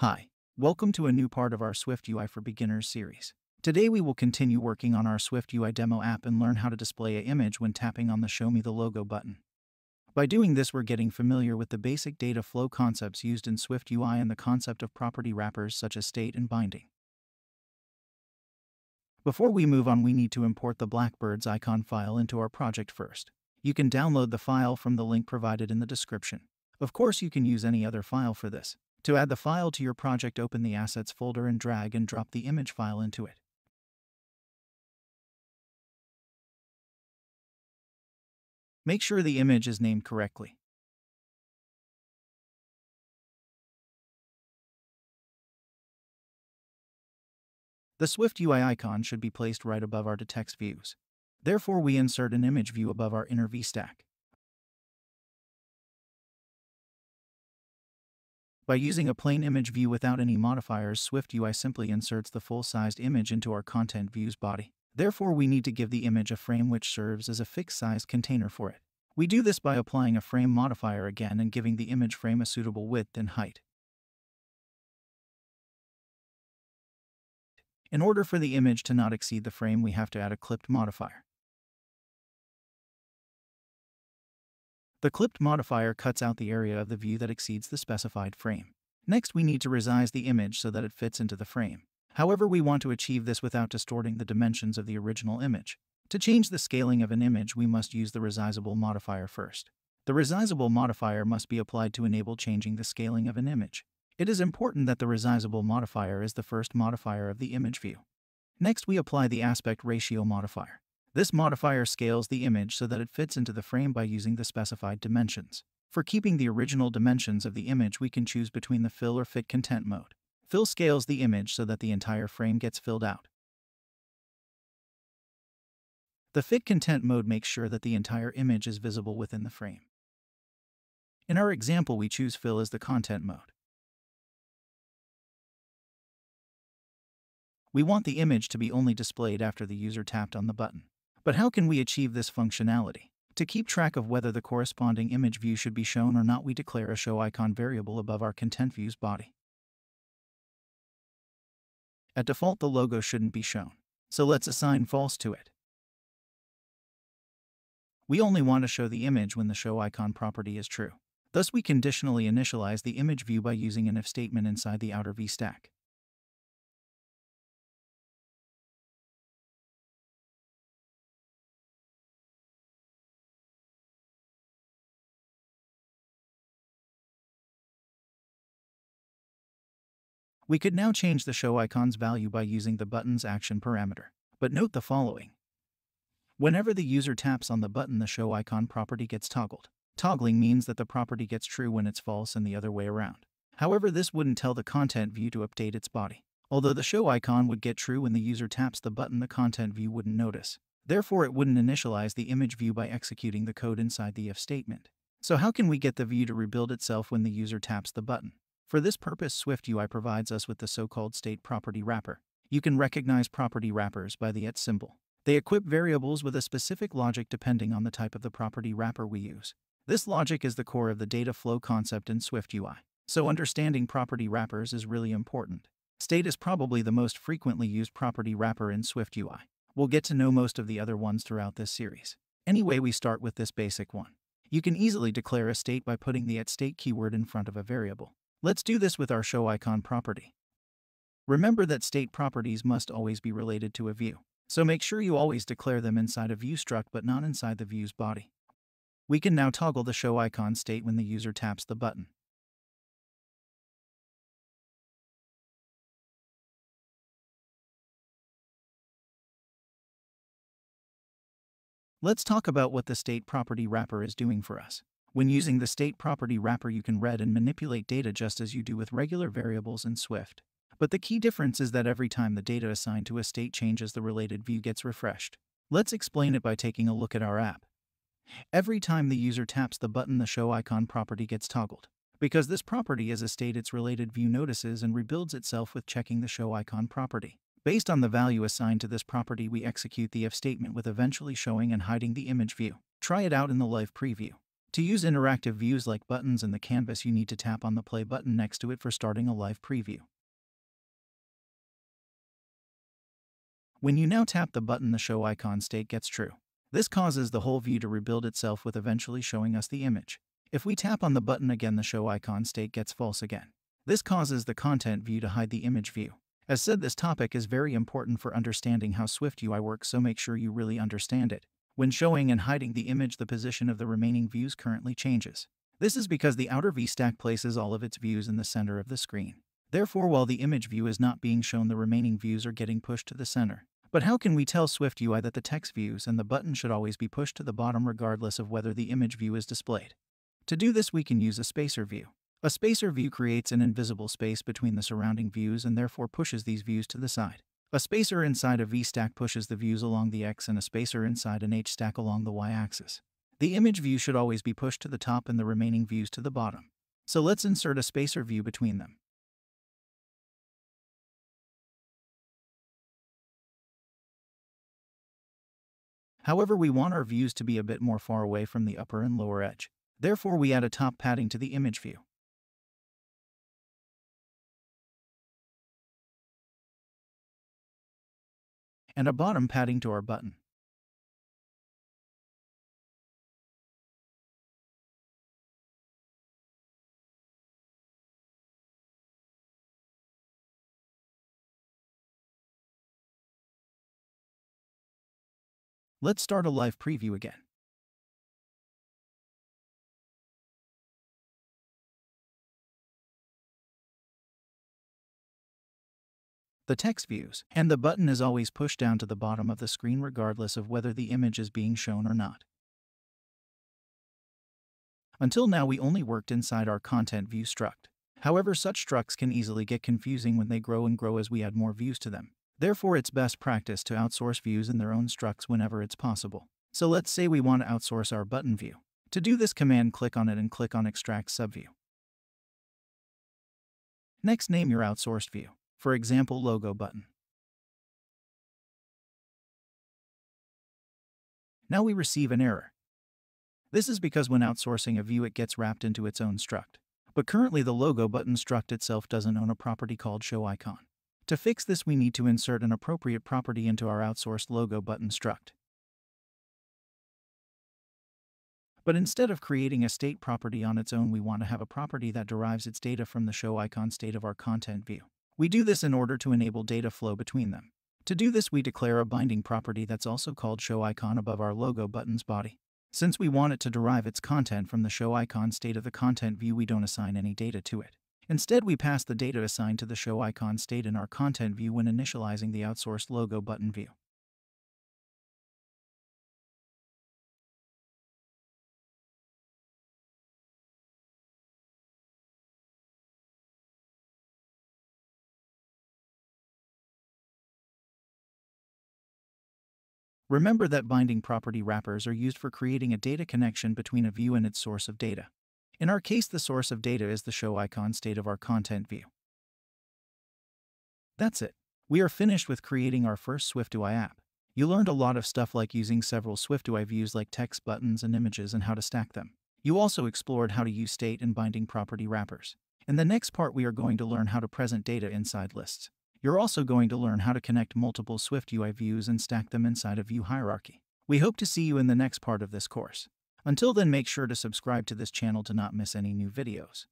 Hi, welcome to a new part of our SwiftUI for Beginners series. Today we will continue working on our SwiftUI demo app and learn how to display a image when tapping on the Show Me the Logo button. By doing this we're getting familiar with the basic data flow concepts used in SwiftUI and the concept of property wrappers such as state and binding. Before we move on we need to import the BLCKBIRDS icon file into our project first. You can download the file from the link provided in the description. Of course you can use any other file for this. To add the file to your project open the Assets folder and drag and drop the image file into it. Make sure the image is named correctly. The SwiftUI icon should be placed right above our text views. Therefore, we insert an image view above our inner VStack. By using a plain image view without any modifiers, SwiftUI simply inserts the full-sized image into our content view's body. Therefore, we need to give the image a frame which serves as a fixed-sized container for it. We do this by applying a frame modifier again and giving the image frame a suitable width and height. In order for the image to not exceed the frame, we have to add a clipped modifier. The clipped modifier cuts out the area of the view that exceeds the specified frame. Next, we need to resize the image so that it fits into the frame. However, we want to achieve this without distorting the dimensions of the original image. To change the scaling of an image, we must use the resizable modifier first. The resizable modifier must be applied to enable changing the scaling of an image. It is important that the resizable modifier is the first modifier of the image view. Next, we apply the aspect ratio modifier. This modifier scales the image so that it fits into the frame by using the specified dimensions. For keeping the original dimensions of the image, we can choose between the fill or fit content mode. Fill scales the image so that the entire frame gets filled out. The fit content mode makes sure that the entire image is visible within the frame. In our example, we choose fill as the content mode. We want the image to be only displayed after the user tapped on the button. But how can we achieve this functionality? To keep track of whether the corresponding image view should be shown or not, we declare a show icon variable above our content view's body. At default, the logo shouldn't be shown, so let's assign false to it. We only want to show the image when the show icon property is true. Thus, we conditionally initialize the image view by using an if statement inside the outer VStack. We could now change the show icon's value by using the button's action parameter. But note the following. Whenever the user taps on the button, the show icon property gets toggled. Toggling means that the property gets true when it's false and the other way around. However, this wouldn't tell the content view to update its body. Although the show icon would get true when the user taps the button, the content view wouldn't notice. Therefore, it wouldn't initialize the image view by executing the code inside the if statement. So how can we get the view to rebuild itself when the user taps the button? For this purpose, SwiftUI provides us with the so-called state property wrapper. You can recognize property wrappers by the at symbol. They equip variables with a specific logic depending on the type of the property wrapper we use. This logic is the core of the data flow concept in SwiftUI. So understanding property wrappers is really important. State is probably the most frequently used property wrapper in SwiftUI. We'll get to know most of the other ones throughout this series. Anyway, we start with this basic one. You can easily declare a state by putting the at state keyword in front of a variable. Let's do this with our show icon property. Remember that state properties must always be related to a view, so make sure you always declare them inside a view struct but not inside the view's body. We can now toggle the show icon state when the user taps the button. Let's talk about what the state property wrapper is doing for us. When using the state property wrapper, you can read and manipulate data just as you do with regular variables in Swift. But the key difference is that every time the data assigned to a state changes, the related view gets refreshed. Let's explain it by taking a look at our app. Every time the user taps the button, the show icon property gets toggled. Because this property is a state, its related view notices and rebuilds itself with checking the show icon property. Based on the value assigned to this property, we execute the if statement with eventually showing and hiding the image view. Try it out in the live preview. To use interactive views like buttons in the canvas, you need to tap on the play button next to it for starting a live preview. When you now tap the button, the show icon state gets true. This causes the whole view to rebuild itself with eventually showing us the image. If we tap on the button again, the show icon state gets false again. This causes the content view to hide the image view. As said, this topic is very important for understanding how SwiftUI works, so make sure you really understand it. When showing and hiding the image, the position of the remaining views currently changes. This is because the outer VStack places all of its views in the center of the screen. Therefore, while the image view is not being shown, the remaining views are getting pushed to the center. But how can we tell SwiftUI that the text views and the button should always be pushed to the bottom regardless of whether the image view is displayed? To do this, we can use a spacer view. A spacer view creates an invisible space between the surrounding views and therefore pushes these views to the side. A spacer inside a VStack pushes the views along the X and a spacer inside an HStack along the Y-axis. The image view should always be pushed to the top and the remaining views to the bottom. So let's insert a spacer view between them. However, we want our views to be a bit more far away from the upper and lower edge. Therefore, we add a top padding to the image view. And a bottom padding to our button. Let's start a live preview again. The text views, and the button is always pushed down to the bottom of the screen regardless of whether the image is being shown or not. Until now we only worked inside our content view struct. However, such structs can easily get confusing when they grow and grow as we add more views to them. Therefore, it's best practice to outsource views in their own structs whenever it's possible. So let's say we want to outsource our button view. To do this command, click on it and click on Extract Subview. Next, name your outsourced view for example logo button. Now we receive an error. This is because when outsourcing a view it gets wrapped into its own struct. But currently the logo button struct itself doesn't own a property called show icon. To fix this we need to insert an appropriate property into our outsourced logo button struct. But instead of creating a state property on its own we want to have a property that derives its data from the show icon state of our content view. We do this in order to enable data flow between them. To do this, we declare a binding property that's also called show icon above our logo button's body. Since we want it to derive its content from the show icon state of the content view, we don't assign any data to it. Instead, we pass the data assigned to the show icon state in our content view when initializing the outsourced logo button view. Remember that binding property wrappers are used for creating a data connection between a view and its source of data. In our case, the source of data is the show icon state of our content view. That's it. We are finished with creating our first SwiftUI app. You learned a lot of stuff like using several SwiftUI views like text buttons and images and how to stack them. You also explored how to use state and binding property wrappers. In the next part, we are going to learn how to present data inside lists. You're also going to learn how to connect multiple SwiftUI views and stack them inside a view hierarchy. We hope to see you in the next part of this course. Until then make sure to subscribe to this channel to not miss any new videos.